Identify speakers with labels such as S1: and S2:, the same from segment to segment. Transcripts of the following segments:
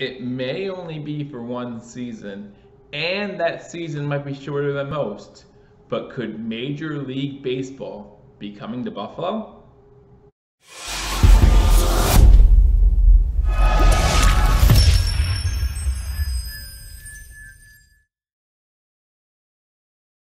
S1: it may only be for one season, and that season might be shorter than most. But could Major League Baseball be coming to Buffalo?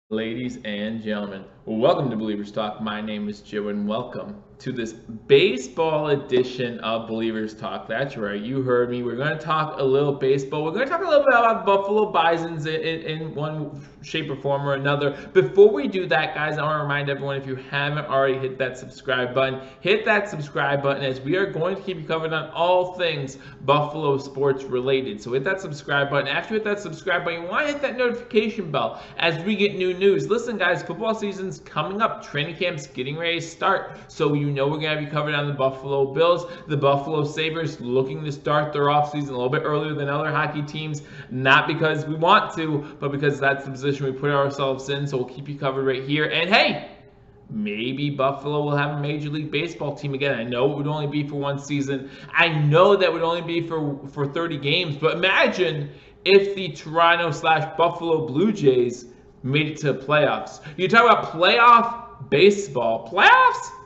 S1: Ladies and gentlemen, welcome to Billievers Talk. My name is Joe, and welcome to this baseball edition of Billievers Talk. That's right, you heard me. We're going to talk a little baseball. We're going to talk a little bit about Buffalo Bisons in, in, one shape or form or another. Before we do that, guys, I want to remind everyone if you haven't already hit that subscribe button, hit that subscribe button as we are going to keep you covered on all things Buffalo sports related. So hit that subscribe button. After you hit that subscribe button, you want to hit that notification bell as we get new news. Listen, guys, football season's coming up. Training camp's getting ready to start. So you know we're going to you covered on the Buffalo Bills. The Buffalo Sabres looking to start their offseason a little bit earlier than other hockey teams. Not because we want to, but because that's the position we put ourselves in. So we'll keep you covered right here. And hey, maybe Buffalo will have a Major League Baseball team again. I know it would only be for one season. I know that would only be for, for 30 games. But imagine if the Toronto slash Buffalo Blue Jays made it to playoffs. You talk about playoff baseball. Playoffs?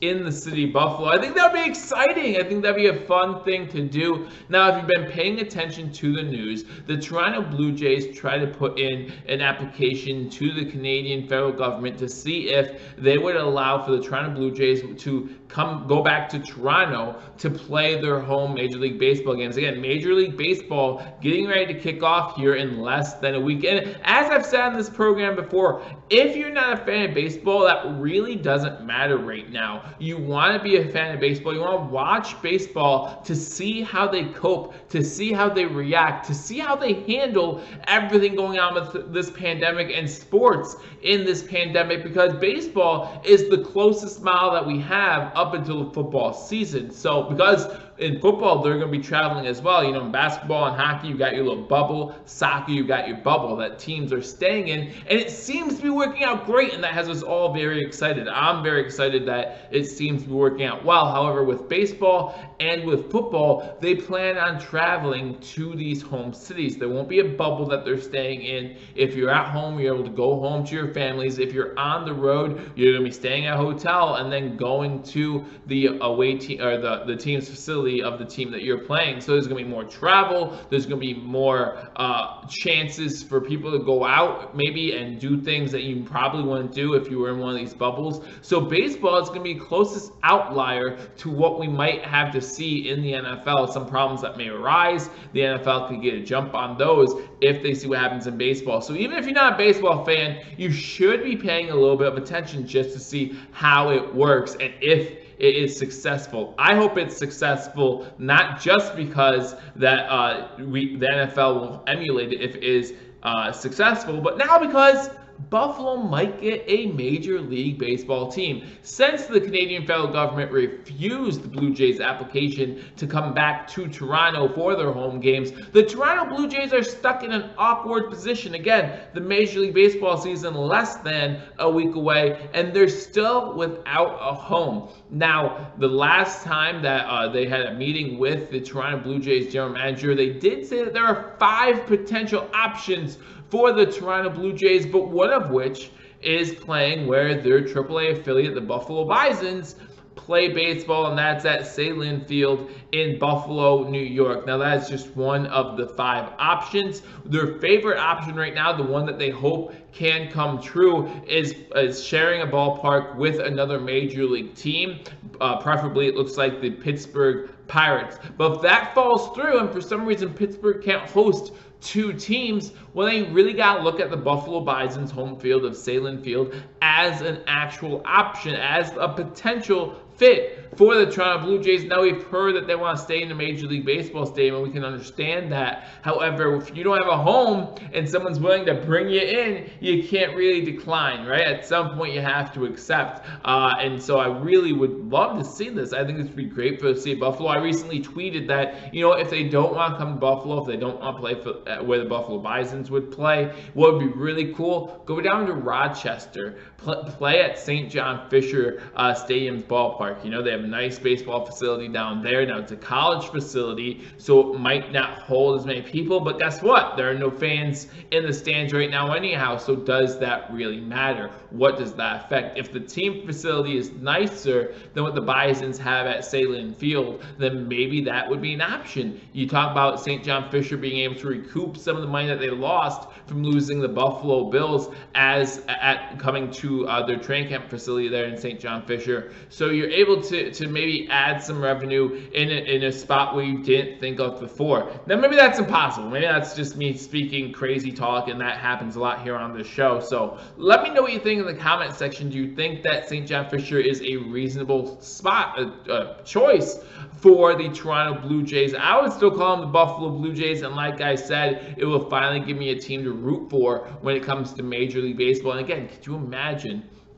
S1: In the city of Buffalo. I think that would be exciting. I think that'd be a fun thing to do. Now, if you've been paying attention to the news, the Toronto Blue Jays tried to put in an application to the Canadian federal government to see if they would allow for the Toronto Blue Jays to come go back to Toronto to play their home Major League Baseball games. Again, Major League Baseball getting ready to kick off here in less than a week. And as I've said in this program before, if you're not a fan of baseball, that really doesn't matter right now. You want to be a fan of baseball. You want to watch baseball to see how they cope, to see how they react, to see how they handle everything going on with this pandemic and sports in this pandemic because baseball is the closest mile that we have up until the football season. So because in football, they're going to be traveling as well. You know, in basketball and hockey, you got your little bubble. Soccer, you got your bubble that teams are staying in. And it seems to be working out great, and that has us all very excited. I'm very excited that it seems to be working out well. However, with baseball and with football, they plan on traveling to these home cities. There won't be a bubble that they're staying in. If you're at home, you're able to go home to your families. If you're on the road, you're going to be staying at a hotel and then going to the away team or the, the team's facility of the team that you're playing. So there's going to be more travel. There's going to be more uh, chances for people to go out maybe and do things that you probably wouldn't do if you were in one of these bubbles. So baseball is going to be closest outlier to what we might have to see in the NFL. Some problems that may arise, the NFL could get a jump on those if they see what happens in baseball. So even if you're not a baseball fan, you should be paying a little bit of attention just to see how it works and if it is successful. I hope it's successful not just because that uh, we the NFL will emulate it if it is uh, successful, but now because Buffalo might get a Major League Baseball team. Since the Canadian federal government refused the Blue Jays' application to come back to Toronto for their home games, the Toronto Blue Jays are stuck in an awkward position. Again, the Major League Baseball season less than a week away, and they're still without a home. Now, the last time that uh, they had a meeting with the Toronto Blue Jays general manager, they did say that there are five potential options for the Toronto Blue Jays, but one of which is playing where their AAA affiliate, the Buffalo Bisons, play baseball, and that's at Sahlen Field in Buffalo, New York. Now, that's just one of the five options. Their favorite option right now, the one that they hope can come true, is, is sharing a ballpark with another major league team. Uh, preferably, it looks like the Pittsburgh Pirates. But if that falls through, and for some reason Pittsburgh can't host two teams, well, they really got to look at the Buffalo Bison's home field of Sahlen Field as an actual option, as a potential fit for the Toronto Blue Jays. Now we've heard that they want to stay in the Major League Baseball stadium, and we can understand that. However, if you don't have a home and someone's willing to bring you in, you can't really decline, right? At some point, you have to accept. Uh, and so I really would love to see this. I think this would be great for the city of Buffalo. I recently tweeted that, you know, if they don't want to come to Buffalo, if they don't want to play for, uh, where the Buffalo Bisons would play, what would be really cool, go down to Rochester, play at St. John Fisher uh, Stadium's ballpark. You know, they have a nice baseball facility down there. Now it's a college facility, so it might not hold as many people, but guess what? There are no fans in the stands right now anyhow, so does that really matter? What does that affect? If the team facility is nicer than what the Bisons have at Sahlen Field, then maybe that would be an option. You talk about St. John Fisher being able to recoup some of the money that they lost from losing the Buffalo Bills as at coming to uh, their training camp facility there in St. John Fisher. So you're able to, to maybe add some revenue in a, in a spot where you didn't think of before. Now maybe that's impossible. Maybe that's just me speaking crazy talk, and that happens a lot here on this show. So let me know what you think in the comment section. Do you think that St. John Fisher is a reasonable spot, a, a choice for the Toronto Blue Jays? I would still call them the Buffalo Blue Jays, and like I said, it will finally give me a team to root for when it comes to Major League Baseball. And again, could you imagine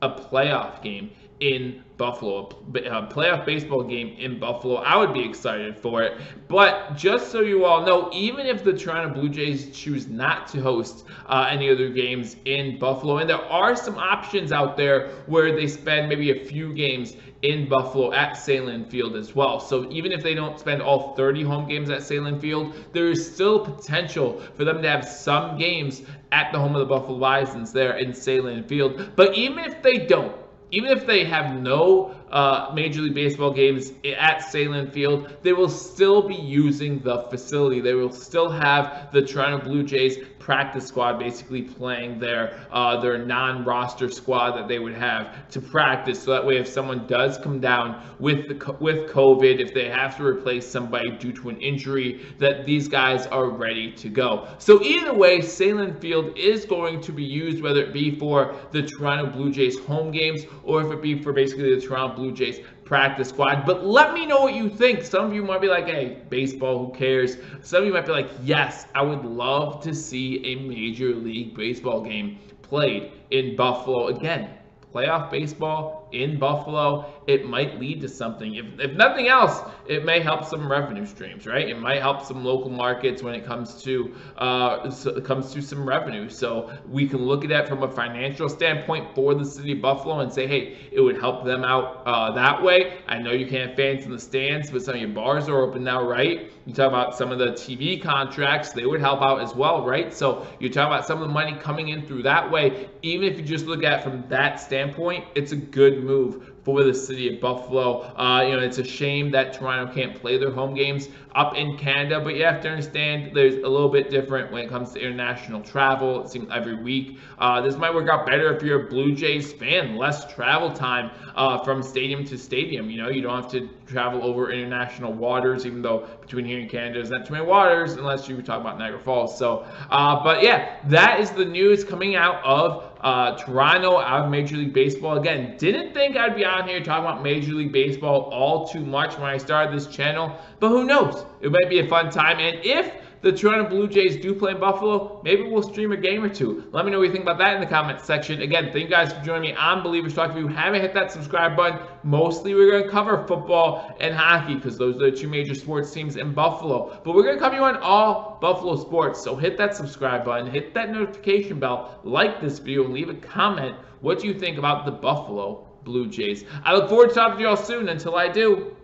S1: a playoff game in Buffalo, a playoff baseball game in Buffalo. I would be excited for it. But just so you all know, even if the Toronto Blue Jays choose not to host uh, any other games in Buffalo, and there are some options out there where they spend maybe a few games in Buffalo at Sahlen Field as well. So even if they don't spend all 30 home games at Sahlen Field, there is still potential for them to have some games at the home of the Buffalo Bisons there in Sahlen Field. But even if they don't, even if they have no uh, Major League Baseball games at Sahlen Field, they will still be using the facility. They will still have the Toronto Blue Jays practice squad basically playing their uh, their non-roster squad that they would have to practice. So that way, if someone does come down with the with COVID, if they have to replace somebody due to an injury, that these guys are ready to go. So either way, Sahlen Field is going to be used, whether it be for the Toronto Blue Jays home games or if it be for basically the Toronto Blue Jays practice squad. But let me know what you think. Some of you might be like, hey, baseball, who cares? Some of you might be like, yes, I would love to see a Major League Baseball game played in Buffalo again playoff baseball in Buffalo, it might lead to something. If, if nothing else, it may help some revenue streams, right? It might help some local markets when it comes to uh, so comes to some revenue. So we can look at that from a financial standpoint for the city of Buffalo and say, hey, it would help them out uh, that way. I know you can't fans in the stands, but some of your bars are open now, right? You talk about some of the TV contracts, they would help out as well, right? So you talk about some of the money coming in through that way. Even if you just look at from that standpoint, it's a good move for the city of Buffalo. Uh, you know, it's a shame that Toronto can't play their home games up in Canada, but you have to understand there's a little bit different when it comes to international travel. It seems every week. Uh, this might work out better if you're a Blue Jays fan. Less travel time uh, from stadium to stadium. You know, you don't have to travel over international waters, even though between here and Canada is not too many waters unless you talk about Niagara Falls. So, uh, but yeah, that is the news coming out of uh, Toronto out of Major League Baseball. Again, didn't think I'd be on here talking about Major League Baseball all too much when I started this channel, but who knows? It might be a fun time. And if the Toronto Blue Jays do play in Buffalo, maybe we'll stream a game or two. Let me know what you think about that in the comments section. Again, thank you guys for joining me on Billievers Talk. If you haven't hit that subscribe button, mostly we're going to cover football and hockey because those are the two major sports teams in Buffalo. But we're going to cover you on all Buffalo sports. So hit that subscribe button, hit that notification bell, like this video, and leave a comment. What do you think about the Buffalo Blue Jays? I look forward to talking to you all soon. Until I do,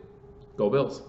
S1: go Bills.